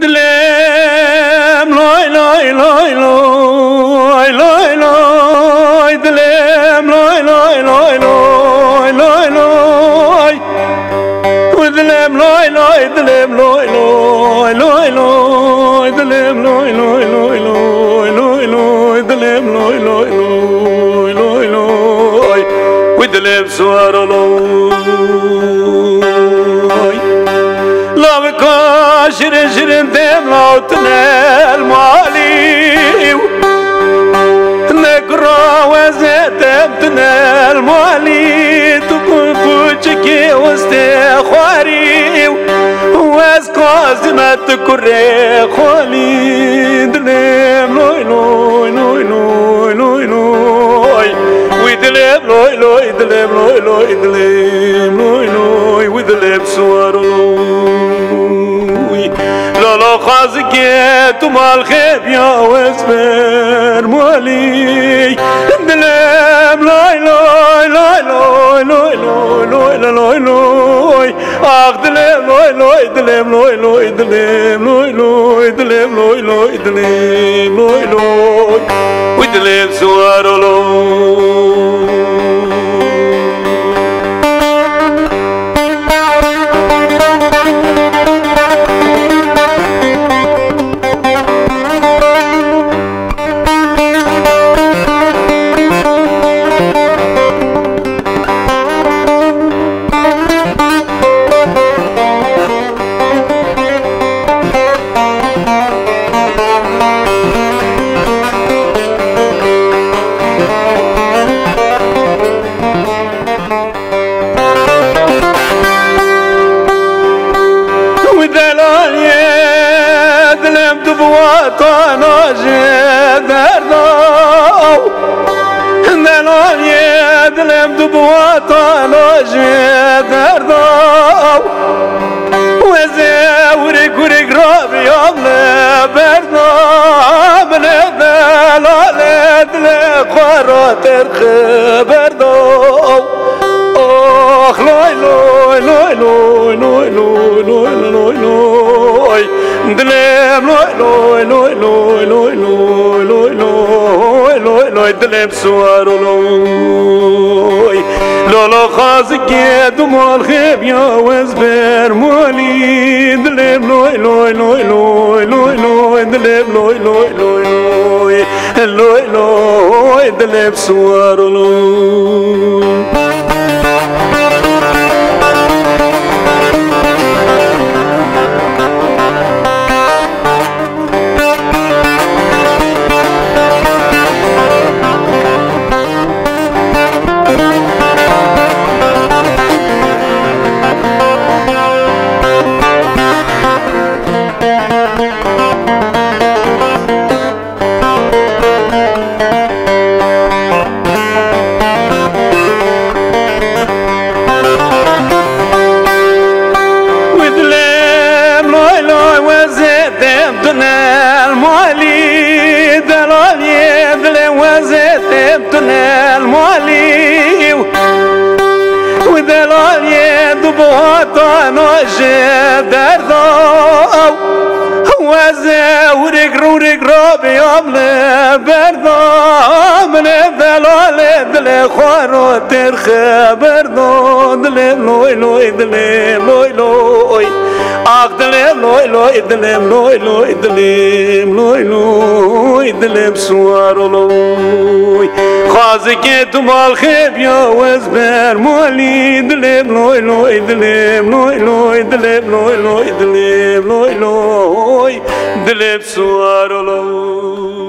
dilem loy loy loy loy loy loy dilem loy loy loy loy loy loy with dilem loy loy dilem loy loy loy loy dilem loy loy loy loy loy loy dilem loy loy loy loy loy بكون شرين شرين ديم لو تنال مالي نقرا وزيتم تنال مالي تكون بوجكي وستي خواري واسكوز ما تكري خولي دليم لوي لوي لوي لوي لوي لوي ويدلم لوي لوي دلم لوي لوي دلم لوي لوي ويدلم سوار لوي لا لا خازكيت ومال خيب يا واسفر مالي دلم لوي لوي لوي لوي لوي لوي لوي لوي لوي اخ دلم لوي لوي دلم لوي لوي دلم لوي لوي دلم لوي لوي دلم لوي لوي ودلم سوار لوي ودلال يدلم دبوطان جدرناو دلال يدلم دبوطان جدرناو وزاوري كوري قرابي يا برنام لدلال يدلم قراتر خبر لوي لوي لوي لوي لوي لوي لوي لوي دلم لوي لوي لوي لوي لوي لوي لوي لوي لوي دلم سوار لوي لولا خازك دم الخيب يا وزبر مولي دلم لوي لوي لوي لوي لوي لوي دلم لوي لوي لوي لوي لوي لوي دلم سوار لوي وطنو جبردو وزه ورق رو رق رو بيوم لبردو من دلال دل خوارو ترخ بردو دل لوي لوي دل لوي لوي. Bak dilim loy loy dilim loy loy dilim loy loy dilim suar oloy Xazike tu malxeb ya vez ber moli dilim loy loy dilim loy loy dilim loy loy dilim loy loy dilim suar oloy